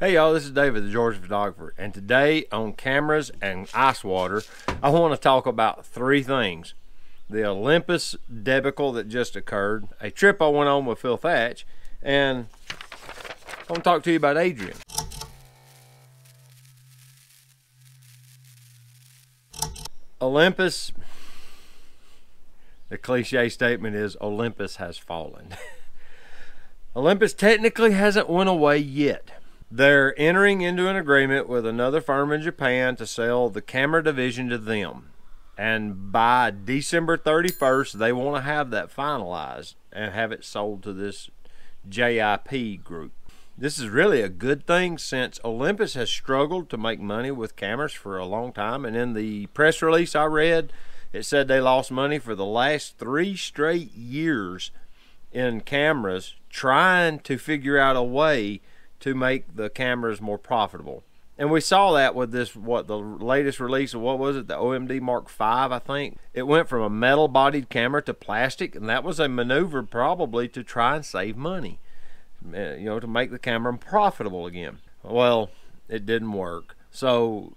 Hey y'all, this is David, the Georgia photographer, and today on cameras and ice water, I want to talk about three things. The Olympus debacle that just occurred, a trip I went on with Phil Thatch, and I want to talk to you about Adrian. Olympus, the cliche statement is Olympus has fallen. Olympus technically hasn't went away yet they're entering into an agreement with another firm in Japan to sell the camera division to them. And by December 31st, they want to have that finalized and have it sold to this JIP group. This is really a good thing since Olympus has struggled to make money with cameras for a long time. And in the press release I read, it said they lost money for the last three straight years in cameras trying to figure out a way to make the cameras more profitable. And we saw that with this, what the latest release of what was it, the OMD Mark V, I think. It went from a metal bodied camera to plastic, and that was a maneuver probably to try and save money, eh, you know, to make the camera profitable again. Well, it didn't work. So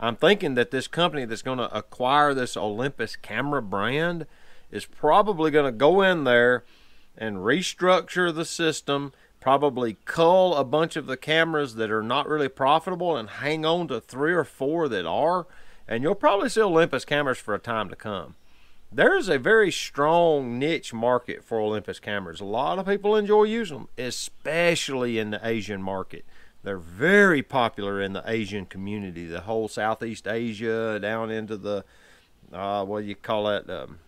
I'm thinking that this company that's going to acquire this Olympus camera brand is probably going to go in there and restructure the system probably cull a bunch of the cameras that are not really profitable and hang on to three or four that are, and you'll probably see Olympus cameras for a time to come. There is a very strong niche market for Olympus cameras. A lot of people enjoy using them, especially in the Asian market. They're very popular in the Asian community, the whole Southeast Asia, down into the, uh, what do you call that, um,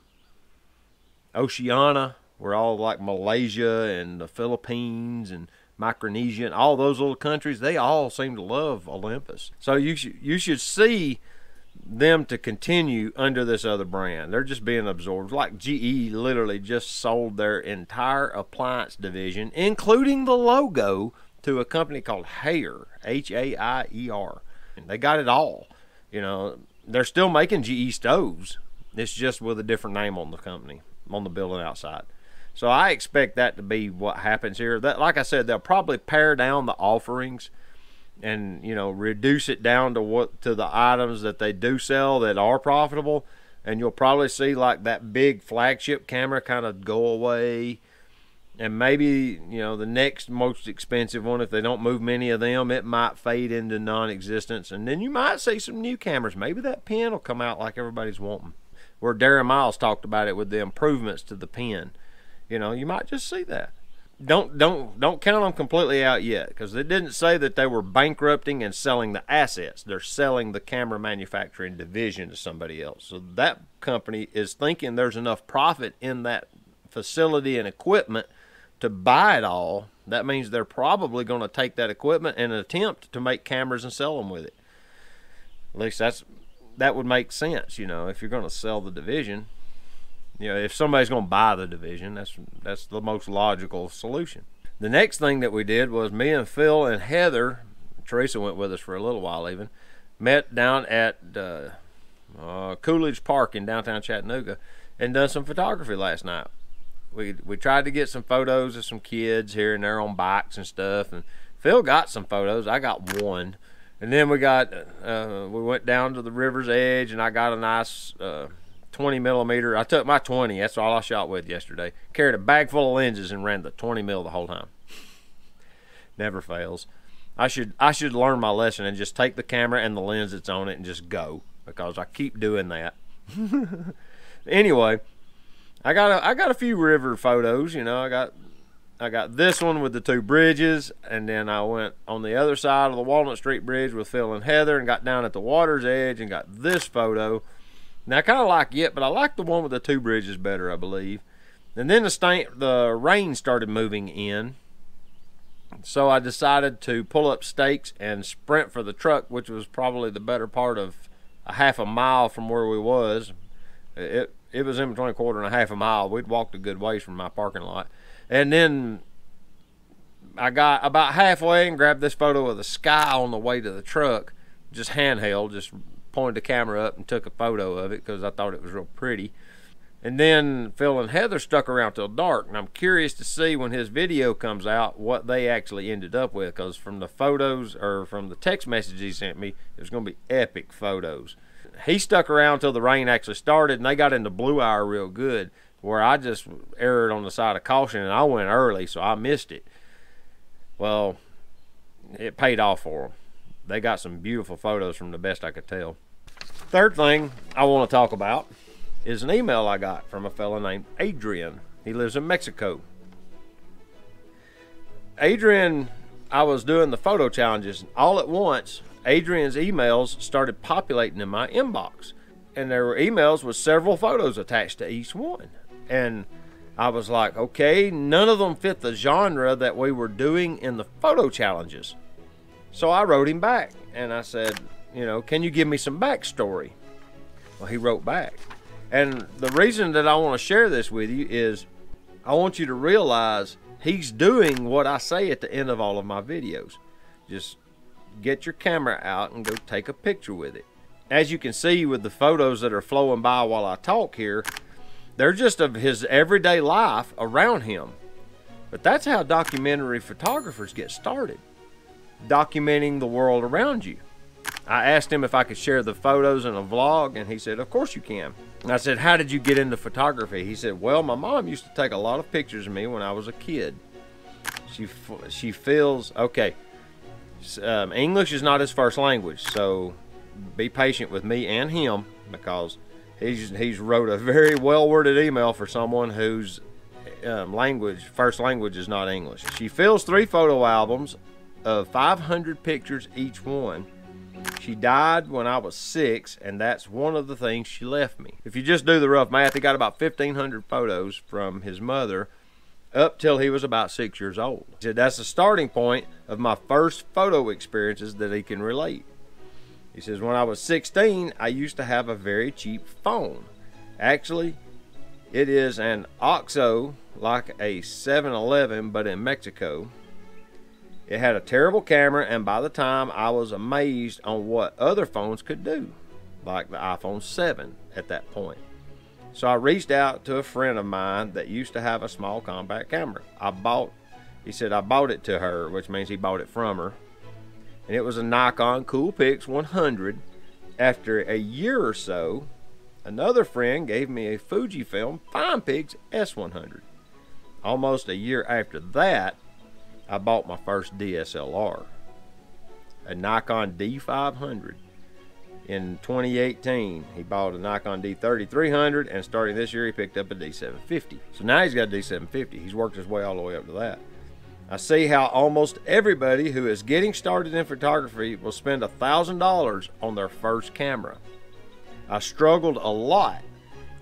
Oceania, where all like Malaysia and the Philippines and Micronesia and all those little countries, they all seem to love Olympus. So you should you should see them to continue under this other brand. They're just being absorbed. Like GE literally just sold their entire appliance division, including the logo, to a company called Haier, H A I E R. They got it all. You know, they're still making GE stoves. It's just with a different name on the company, on the building outside. So I expect that to be what happens here. That, like I said, they'll probably pare down the offerings and you know reduce it down to what to the items that they do sell that are profitable. And you'll probably see like that big flagship camera kind of go away. And maybe you know the next most expensive one if they don't move many of them it might fade into non-existence. And then you might see some new cameras. Maybe that pen will come out like everybody's wanting. Where Darren Miles talked about it with the improvements to the pen you know, you might just see that. Don't don't don't count them completely out yet because it didn't say that they were bankrupting and selling the assets. They're selling the camera manufacturing division to somebody else. So that company is thinking there's enough profit in that facility and equipment to buy it all. That means they're probably going to take that equipment and attempt to make cameras and sell them with it. At least that's that would make sense, you know, if you're going to sell the division you know, if somebody's going to buy the division, that's that's the most logical solution. The next thing that we did was me and Phil and Heather, Teresa went with us for a little while even, met down at uh, uh, Coolidge Park in downtown Chattanooga and done some photography last night. We we tried to get some photos of some kids here and there on bikes and stuff, and Phil got some photos. I got one, and then we got uh, we went down to the river's edge, and I got a nice uh, 20 millimeter. I took my 20. That's all I shot with yesterday. Carried a bag full of lenses and ran the 20 mil the whole time. Never fails. I should I should learn my lesson and just take the camera and the lens that's on it and just go because I keep doing that. anyway, I got a, I got a few river photos. You know, I got I got this one with the two bridges, and then I went on the other side of the Walnut Street Bridge with Phil and Heather, and got down at the water's edge and got this photo now I kind of like it, but I like the one with the two bridges better, I believe. And then the stain, the rain started moving in, so I decided to pull up stakes and sprint for the truck, which was probably the better part of a half a mile from where we was. It it was in between a quarter and a half a mile. We'd walked a good ways from my parking lot, and then I got about halfway and grabbed this photo of the sky on the way to the truck, just handheld, just pointed the camera up and took a photo of it because I thought it was real pretty. And then Phil and Heather stuck around till dark, and I'm curious to see when his video comes out what they actually ended up with. Because from the photos or from the text message he sent me, there's going to be epic photos. He stuck around till the rain actually started, and they got into Blue Hour real good. Where I just erred on the side of caution, and I went early, so I missed it. Well, it paid off for them. They got some beautiful photos from the best I could tell. Third thing I want to talk about is an email I got from a fellow named Adrian. He lives in Mexico. Adrian, I was doing the photo challenges. All at once, Adrian's emails started populating in my inbox. And there were emails with several photos attached to each one. And I was like, okay, none of them fit the genre that we were doing in the photo challenges. So I wrote him back and I said, you know, can you give me some backstory? Well, he wrote back. And the reason that I want to share this with you is I want you to realize he's doing what I say at the end of all of my videos. Just get your camera out and go take a picture with it. As you can see with the photos that are flowing by while I talk here, they're just of his everyday life around him. But that's how documentary photographers get started documenting the world around you. I asked him if I could share the photos in a vlog, and he said, Of course you can. I said, How did you get into photography? He said, Well, my mom used to take a lot of pictures of me when I was a kid. She, she feels, okay, um, English is not his first language, so be patient with me and him because he's, he's wrote a very well worded email for someone whose um, language, first language is not English. She fills three photo albums of 500 pictures each one she died when I was six, and that's one of the things she left me. If you just do the rough math, he got about 1,500 photos from his mother up till he was about six years old. He said that's the starting point of my first photo experiences that he can relate. He says, when I was 16, I used to have a very cheap phone. Actually, it is an OXXO, like a 7 Eleven, but in Mexico. It had a terrible camera, and by the time I was amazed on what other phones could do, like the iPhone 7 at that point. So I reached out to a friend of mine that used to have a small compact camera. I bought, he said, I bought it to her, which means he bought it from her. And it was a Nikon Coolpix 100. After a year or so, another friend gave me a Fujifilm FinePix S100. Almost a year after that, I bought my first DSLR, a Nikon D500. In 2018, he bought a Nikon D3300, and starting this year, he picked up a D750. So now he's got a D750. He's worked his way all the way up to that. I see how almost everybody who is getting started in photography will spend $1,000 on their first camera. I struggled a lot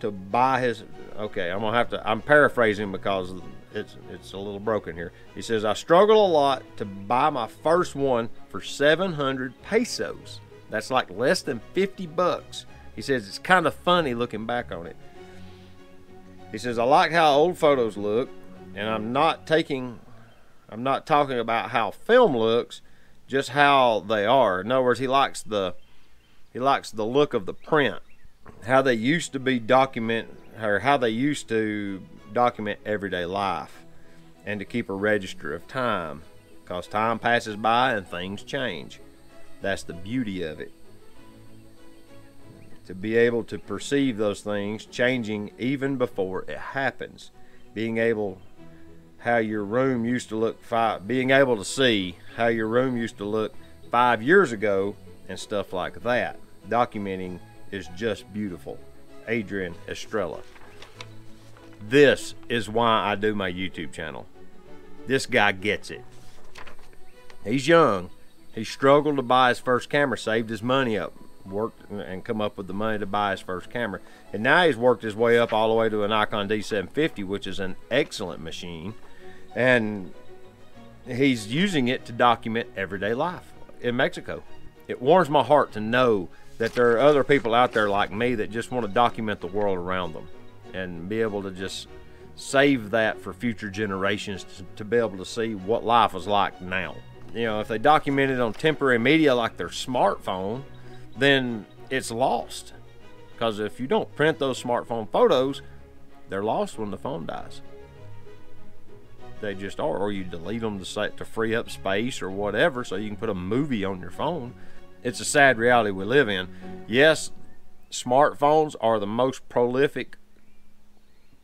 to buy his. Okay, I'm gonna have to. I'm paraphrasing because it's it's a little broken here. He says I struggle a lot to buy my first one for 700 pesos. That's like less than 50 bucks. He says it's kind of funny looking back on it. He says I like how old photos look, and I'm not taking I'm not talking about how film looks, just how they are. In other words, he likes the he likes the look of the print, how they used to be document or how they used to document everyday life and to keep a register of time because time passes by and things change. That's the beauty of it. To be able to perceive those things changing even before it happens. Being able how your room used to look five being able to see how your room used to look five years ago and stuff like that. Documenting is just beautiful. Adrian Estrella. This is why I do my YouTube channel. This guy gets it. He's young. He struggled to buy his first camera, saved his money up, worked and come up with the money to buy his first camera. And now he's worked his way up all the way to a Nikon D750, which is an excellent machine. And he's using it to document everyday life in Mexico. It warms my heart to know that there are other people out there like me that just want to document the world around them and be able to just save that for future generations to, to, be able to see what life is like now. You know, if they document it on temporary media like their smartphone, then it's lost. Because if you don't print those smartphone photos, they're lost when the phone dies. They just are, or you delete them to say, to free up space or whatever, so you can put a movie on your phone. It's a sad reality we live in. Yes, smartphones are the most prolific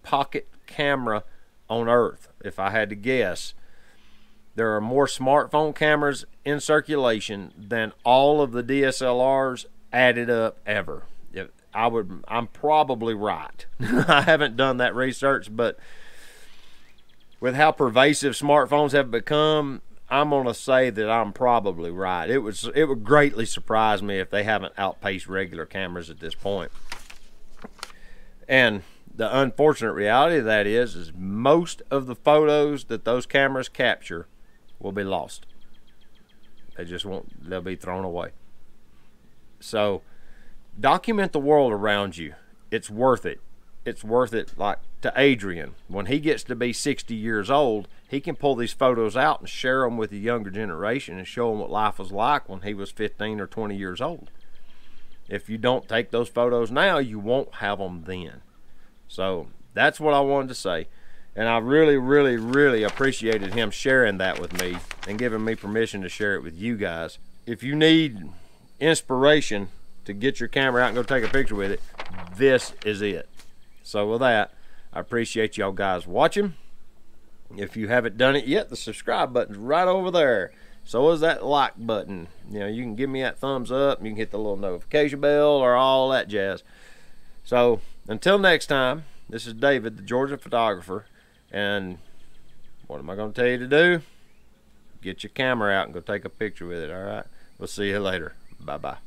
pocket camera on earth. If I had to guess, there are more smartphone cameras in circulation than all of the DSLRs added up ever. I would, I'm probably right. I haven't done that research, but with how pervasive smartphones have become, I'm gonna say that I'm probably right. It was it would greatly surprise me if they haven't outpaced regular cameras at this point. And the unfortunate reality of that is is most of the photos that those cameras capture will be lost. They just won't they'll be thrown away. So document the world around you. It's worth it it's worth it like to Adrian when he gets to be 60 years old he can pull these photos out and share them with the younger generation and show them what life was like when he was 15 or 20 years old if you don't take those photos now you won't have them then so that's what I wanted to say and I really really really appreciated him sharing that with me and giving me permission to share it with you guys if you need inspiration to get your camera out and go take a picture with it this is it so with that, I appreciate y'all guys watching. If you haven't done it yet, the subscribe button's right over there. So is that like button. You know, you can give me that thumbs up. You can hit the little notification bell or all that jazz. So until next time, this is David, the Georgia photographer. And what am I going to tell you to do? Get your camera out and go take a picture with it. All right. We'll see you later. Bye bye.